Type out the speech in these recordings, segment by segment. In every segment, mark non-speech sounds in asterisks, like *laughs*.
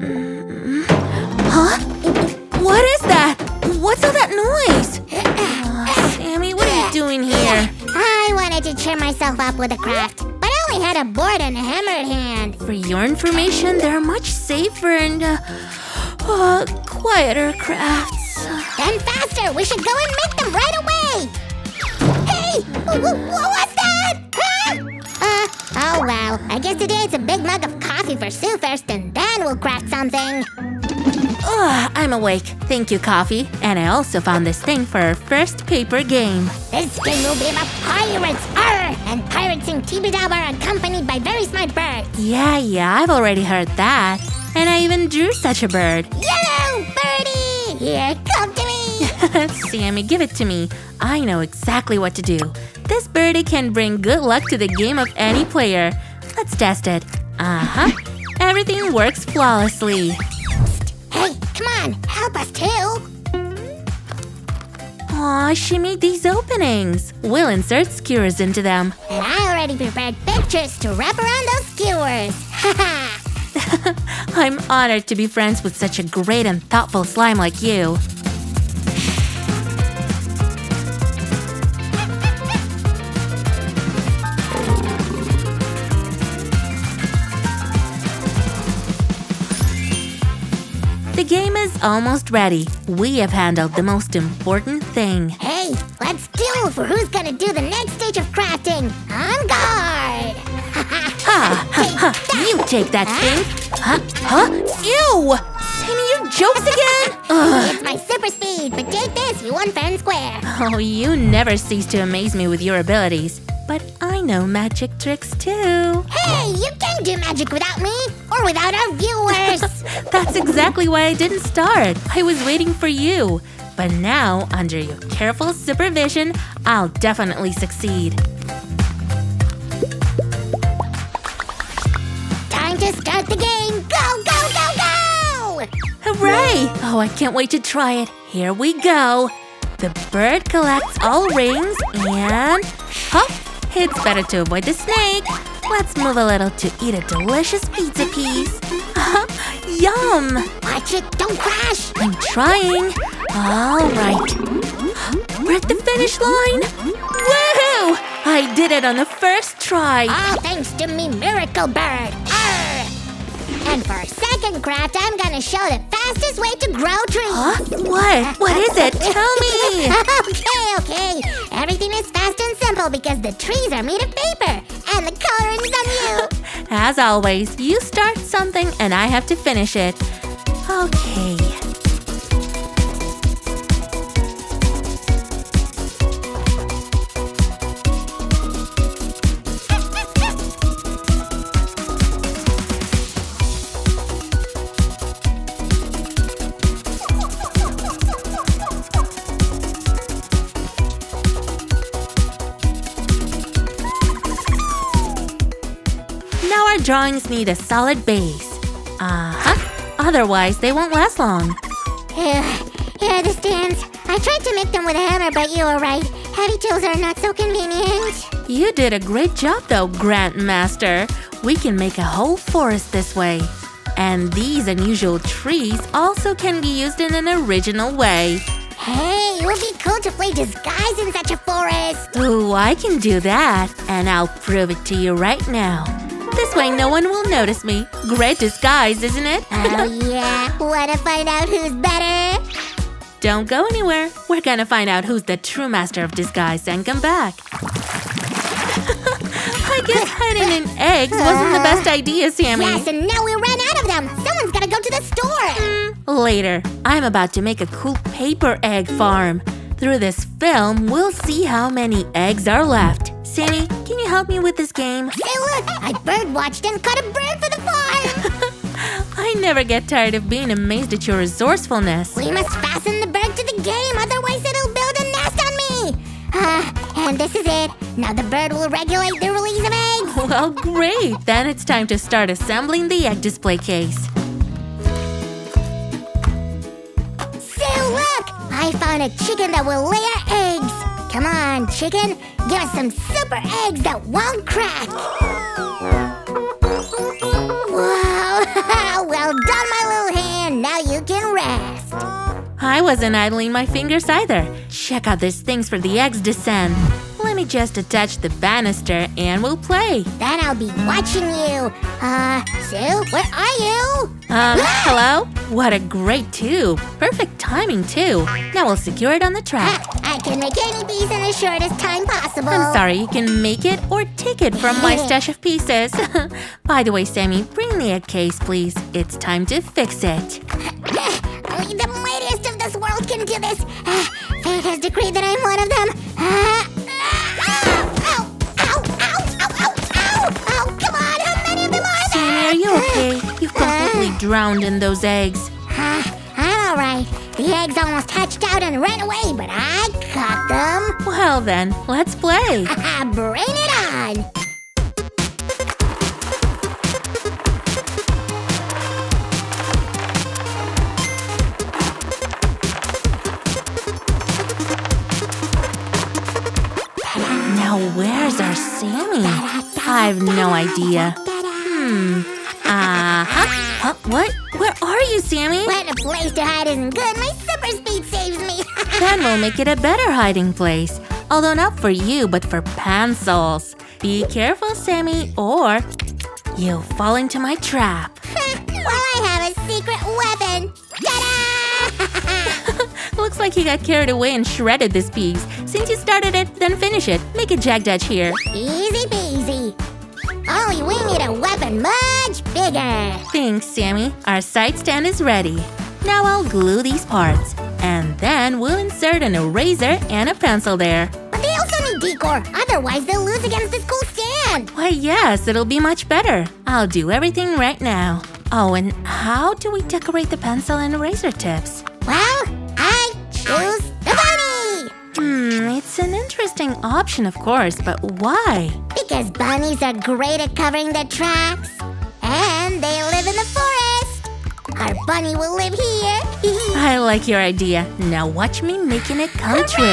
Huh? What is that? What's all that noise? Sammy, what are you doing here? I wanted to cheer myself up with a craft, but I only had a board and a hammer at hand. For your information, there are much safer and uh, uh, quieter crafts. Then faster! We should go and make them right away! Hey! wh- wh- What was that? Huh? Uh, oh well. I guess today it's a big mug of coffee for Sue first, and then we'll craft something. Ugh, I'm awake. Thank you, Coffee. And I also found this thing for our first paper game. This game will be about pirates! Arr! And pirates in Tibidab are accompanied by very smart birds. Yeah, yeah, I've already heard that. And I even drew such a bird. Yellow birdie! Here, come to me! *laughs* Sammy, give it to me. I know exactly what to do. This birdie can bring good luck to the game of any player. Let's test it. Uh-huh. Everything works flawlessly. Hey, come on, help us too! Aw, she made these openings. We'll insert skewers into them. And I already prepared pictures to wrap around those skewers. *laughs* I'm honored to be friends with such a great and thoughtful slime like you. The game is almost ready. We have handled the most important thing. Hey, let's duel for who's gonna do the next stage of crafting. On guard! *laughs* Ha! Ha! Ha! You take that thing! Huh? Huh? Ew! Sammy, you jokes again? It's my super speed, but take this, you won fair and square. Oh, you never cease to amaze me with your abilities. Know magic tricks too. Hey, you can't do magic without me, or without our viewers. *laughs* That's exactly why I didn't start. I was waiting for you. But now, under your careful supervision, I'll definitely succeed. Time to start the game. Go, go, go, go! Hooray! Oh, I can't wait to try it. Here we go. The bird collects all rings and hop. It's better to avoid the snake. Let's move a little to eat a delicious pizza piece. Uh-huh. Yum! Watch it, don't crash. I'm trying. All right. We're at the finish line. Woohoo! I did it on the first try. All thanks to me, Miracle Bird. Ah, And for our second craft, I'm gonna show the fastest way to grow trees. Huh? What? What is it? *laughs* Tell me. okay, okay. Everything is fast and simple because the trees are made of paper and the coloring's on you. *laughs* As always, you start something and I have to finish it. Okay. Drawings need a solid base. Uh-huh. Otherwise, they won't last long. Here, here are the stands. I tried to make them with a hammer, but you were right. Heavy tools are not so convenient. You did a great job though, Grandmaster. We can make a whole forest this way. And these unusual trees also can be used in an original way. Hey, it would be cool to play disguise in such a forest. Ooh, I can do that. And I'll prove it to you right now. This way no one will notice me. Great disguise, isn't it? Oh yeah, wanna find out who's better? Don't go anywhere. We're gonna find out who's the true master of disguise and come back. *laughs* I guess hiding in eggs wasn't the best idea, Sammy. Yes, and now we ran out of them. Someone's gotta go to the store. Mm. Later, I'm about to make a cool paper egg farm. Through this film, we'll see how many eggs are left. Sammy, help me with this game? Hey, look, I birdwatched and caught a bird for the farm. *laughs* I never get tired of being amazed at your resourcefulness. we must fasten the bird to the game, otherwise it'll build a nest on me. Ah, and this is it. Now the bird will regulate the release of eggs. Well, great. Then it's time to start assembling the egg display case. Sue, look! I found a chicken that will lay our eggs. Come on, chicken. Give us some super eggs that won't crack! *laughs* Well done, my little hand! Now you can rest! I wasn't idling my fingers either. Check out these things for the eggs to send. Let me just attach the banister and we'll play. Then I'll be watching you. Uh, Sue, where are you? Um, hello? What a great tube. Perfect timing, too. Now we'll secure it on the track. I can make any piece in the shortest time possible. I'm sorry, you can make it or take it from my *laughs* stash of pieces. *laughs* By the way, Sammy, bring me a case, please. It's time to fix it. *laughs* Only the mightiest of this world can do this. Uh, fate has decreed that I'm one of them. Drowned in those eggs. Uh, I'm all right. The eggs almost hatched out and ran away, but I caught them. Well then, let's play. *laughs* Bring it on. Now where's our Sammy? I've no idea. Hmm. Uh-huh. Huh? What? Where are you, Sammy? When a place to hide isn't good, my super speed saves me. *laughs* Then we'll make it a better hiding place. Although not for you, but for pencils. Be careful, Sammy, or you'll fall into my trap. *laughs* well, I have a secret weapon. Ta-da! *laughs* Looks like you got carried away and shredded this piece. Since you started it, then finish it. Make a Jack Dutch here. Easy peasy. Bigger. Thanks, Sammy. Our side stand is ready. Now I'll glue these parts. And then we'll insert an eraser and a pencil there. But they also need decor, otherwise they'll lose against this cool stand. Why, yes, it'll be much better. I'll do everything right now. Oh, and how do we decorate the pencil and eraser tips? Well, I choose the bunny. Hmm, it's an interesting option, of course, but why? Because bunnies are great at covering their tracks. And Our bunny will live here. *laughs* I like your idea. Now watch me making it come true.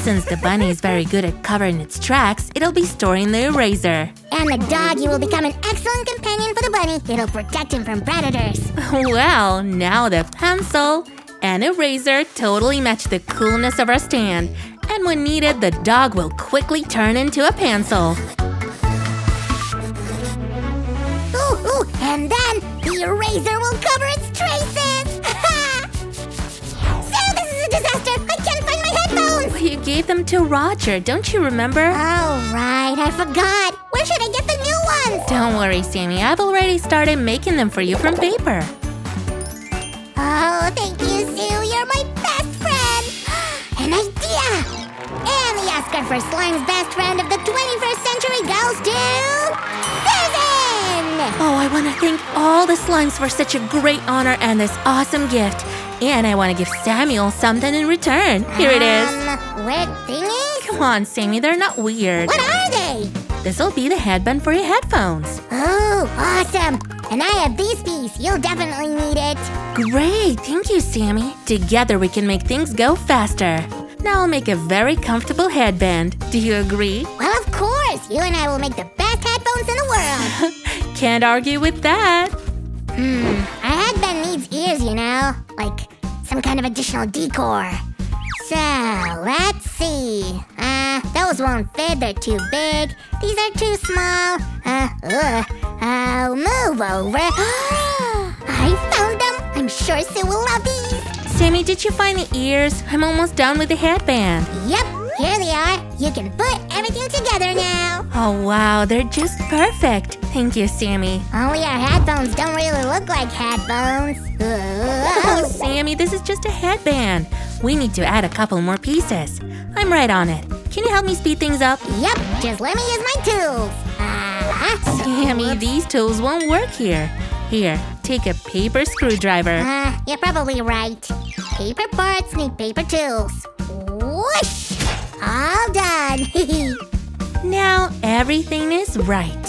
Since the bunny is very good at covering its tracks, it'll be storing the eraser. And the doggy will become an excellent companion for the bunny. It'll protect him from predators. *laughs* Well, now the pencil and eraser totally match the coolness of our stand. And when needed, the dog will quickly turn into a pencil. Ooh, ooh, and then the eraser will cover its traces. *laughs* so this is a disaster. I can't find my headphones. Well, you gave them to Roger, don't you remember? Oh, right, I forgot. Where should I get the new ones? Don't worry, Sammy. I've already started making them for you from paper. And for Slime's best friend of the 21st century goes to Susan. Oh, I want to thank all the slimes for such a great honor and this awesome gift. And I want to give Samuel something in return. Here it is. Um, weird thingies? Come on, Sammy, they're not weird. What are they? This'll be the headband for your headphones. Oh, awesome. And I have these piece. You'll definitely need it. Great, thank you, Sammy. Together we can make things go faster. Now I'll make a very comfortable headband. Do you agree? Well, of course. You and I will make the best headphones in the world. *laughs* Can't argue with that. Hmm. A headband needs ears, you know? Like some kind of additional decor. So, let's see. Uh, those won't fit. They're too big. These are too small. Uh, ugh. I'll move over. *gasps* I found them. I'm sure Sue will love these. Sammy, did you find the ears? I'm almost done with the headband. Yep, here they are. You can put everything together now. Oh wow, they're just perfect. Thank you, Sammy. Only our headphones don't really look like headphones. Oh, *laughs* Sammy, this is just a headband. We need to add a couple more pieces. I'm right on it. Can you help me speed things up? Yep, just let me use my tools. Uh-huh. Sammy, these tools won't work here. Here, take a paper screwdriver. Uh, you're probably right. Paper parts need paper tools. Whoosh! All done. *laughs* Now everything is right.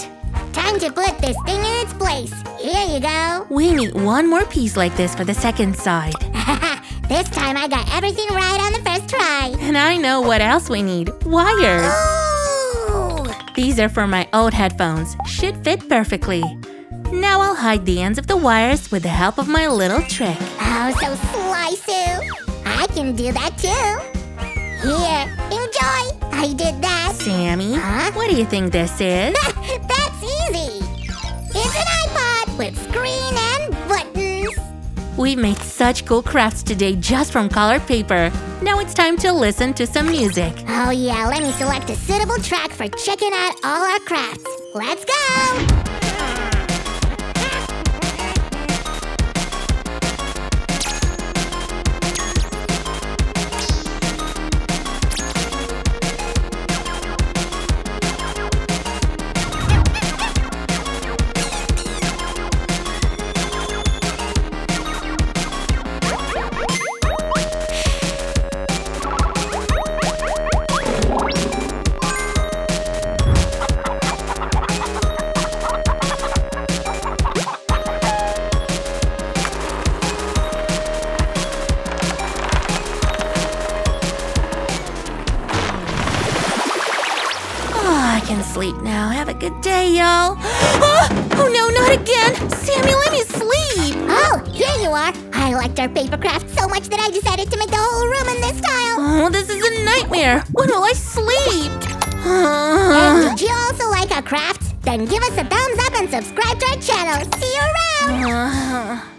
Time to put this thing in its place. Here you go. We need one more piece like this for the second side. *laughs* this time I got everything right on the first try. And I know what else we need wires. Ooh, These are for my old headphones. Should fit perfectly. Now I'll hide the ends of the wires with the help of my little trick. Oh, so sly, Sue. I can do that too. Here, enjoy. I did that. Sammy, Huh? what do you think this is? *laughs* That's easy. It's an iPod with screen and buttons. We made such cool crafts today just from colored paper. Now it's time to listen to some music. Oh yeah, let me select a suitable track for checking out all our crafts. Let's go! I can sleep now. Have a good day, y'all. *gasps* Oh, oh no, not again! Sammy, let me sleep! Oh, here you are. I liked our paper craft so much that I decided to make the whole room in this style. Oh, this is a nightmare. When will I sleep? And *sighs* did you also like our crafts? Then give us a thumbs up and subscribe to our channel. See you around! *sighs* Uh,